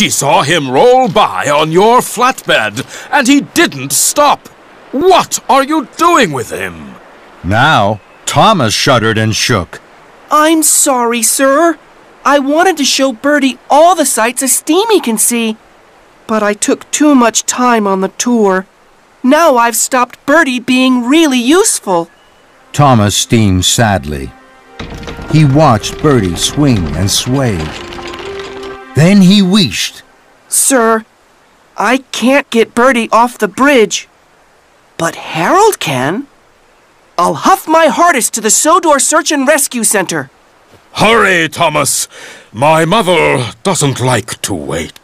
She saw him roll by on your flatbed, and he didn't stop. What are you doing with him? Now, Thomas shuddered and shook. I'm sorry, sir. I wanted to show Bertie all the sights a steamie can see, but I took too much time on the tour. Now I've stopped Bertie being really useful. Thomas steamed sadly. He watched Bertie swing and sway. Then he wished. Sir, I can't get Bertie off the bridge, but Harold can. I'll huff my hardest to the Sodor Search and Rescue Center. Hurry, Thomas. My mother doesn't like to wait.